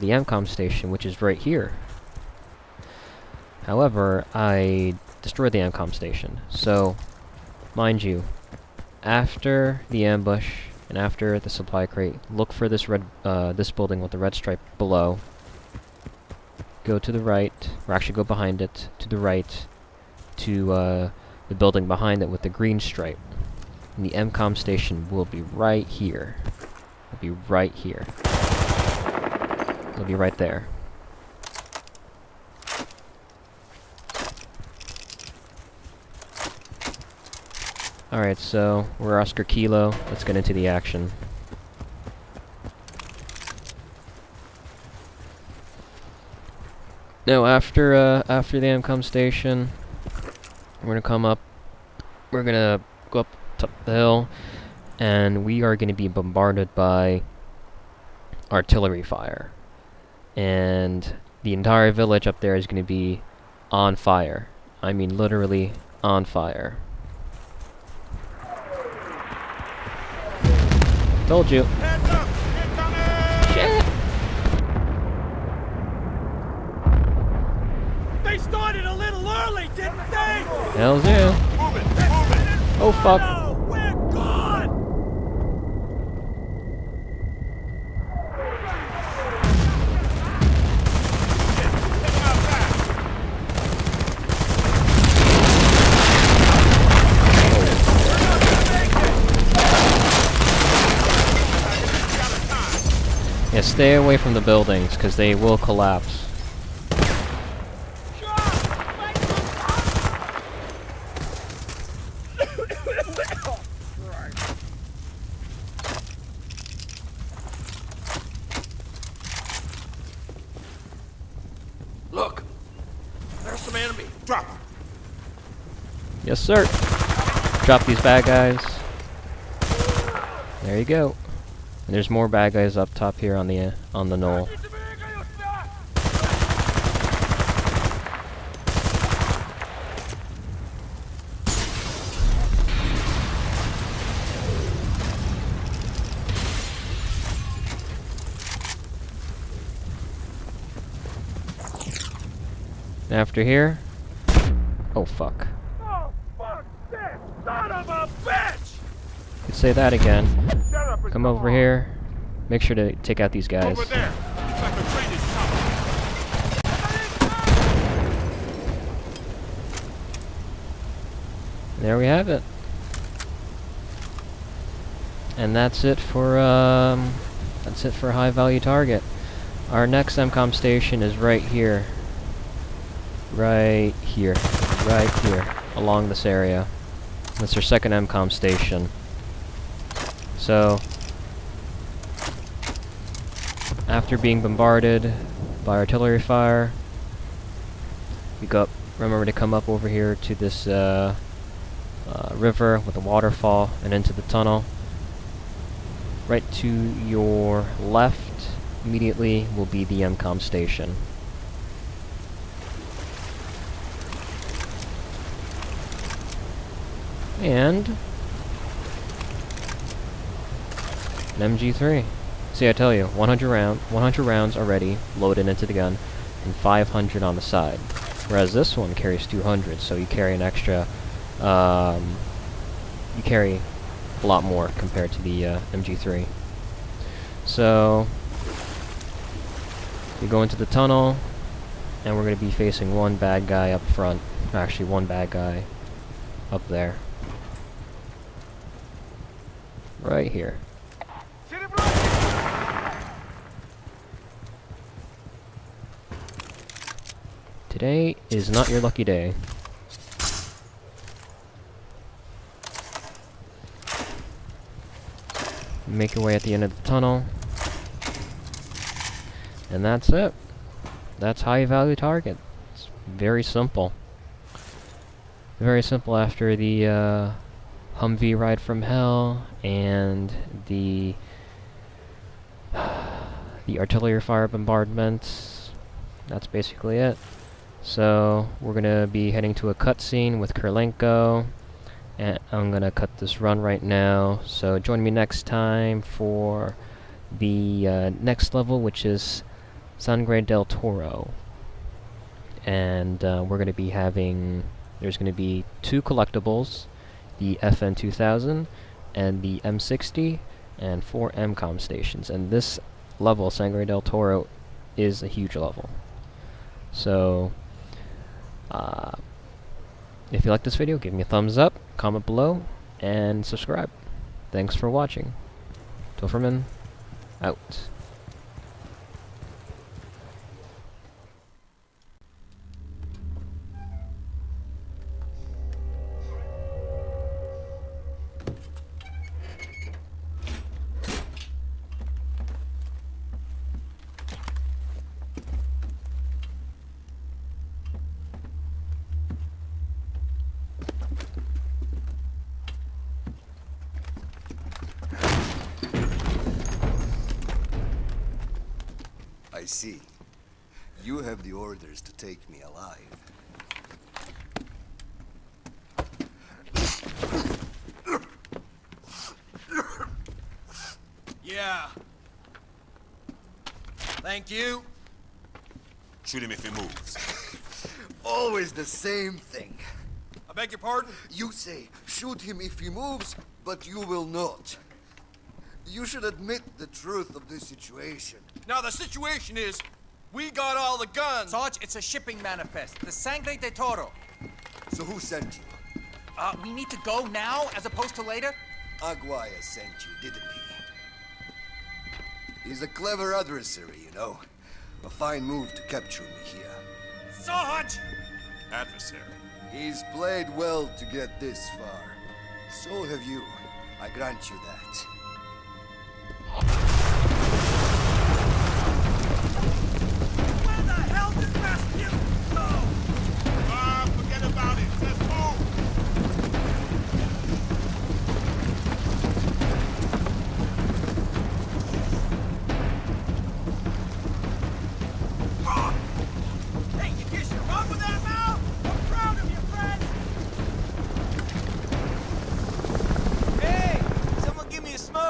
the MCOM station, which is right here. However, I destroyed the MCOM station. So, mind you, after the ambush and after the supply crate, look for this red, uh, this building with the red stripe below. Go to the right, or actually go behind it, to the right, to uh, the building behind it with the green stripe. And the MCOM station will be right here. It'll be right here. It'll be right there. Alright, so we're Oscar Kilo. Let's get into the action. Now, after uh, after the MCOM station, we're gonna come up. We're gonna go up top the hill, and we are gonna be bombarded by artillery fire, and the entire village up there is gonna be on fire. I mean, literally on fire. Told you. Shit. They started a little early, didn't they? Hells yeah. Oh fuck. Yeah, stay away from the buildings, because they will collapse. Look, there's some enemy. Drop. Yes, sir. Drop these bad guys. There you go. And there's more bad guys up top here on the uh, on the knoll. After here. Oh fuck. Oh, fuck this! Son of a bitch! Could say that again. Shut up and Come over here. Make sure to take out these guys. Over there. Like the train is coming. There we have it. And that's it for um that's it for high value target. Our next MCOM station is right here. Right here. Right here. Along this area. That's our second MCOM station. So after being bombarded by artillery fire, we got remember to come up over here to this uh uh, river with a waterfall and into the tunnel. Right to your left immediately will be the MCOM station. And an MG3. See, I tell you, 100 round, 100 rounds already loaded into the gun, and 500 on the side. Whereas this one carries 200, so you carry an extra um, you carry a lot more compared to the uh, MG3. So, we go into the tunnel, and we're going to be facing one bad guy up front. Actually, one bad guy up there. Right here. Today is not your lucky day. Make your way at the end of the tunnel. And that's it. That's high value target. It's very simple. Very simple after the uh, Humvee ride from hell and the the artillery fire bombardments. That's basically it. So we're gonna be heading to a cutscene with Kirilenko. And I'm gonna cut this run right now. So join me next time for the uh, next level, which is Sangre del Toro. And uh, we're going to be having. There's going to be two collectibles the FN 2000 and the M60, and four MCOM stations. And this level, Sangre del Toro, is a huge level. So, uh, if you like this video, give me a thumbs up, comment below, and subscribe. Thanks for watching. Tophermen, out. I see. You have the orders to take me alive. Yeah. Thank you. Shoot him if he moves. Always the same thing. I beg your pardon? You say, shoot him if he moves, but you will not. You should admit the truth of this situation. Now, the situation is, we got all the guns. Sarge, it's a shipping manifest. The Sangre de Toro. So who sent you? Uh, we need to go now as opposed to later? Aguirre sent you, didn't he? He's a clever adversary, you know. A fine move to capture me here. Sarge! Adversary. He's played well to get this far. So have you. I grant you that.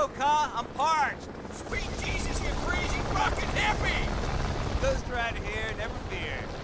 Huh? I'm parched. Sweet Jesus, you crazy fucking hippie! Ghost right here, never fear.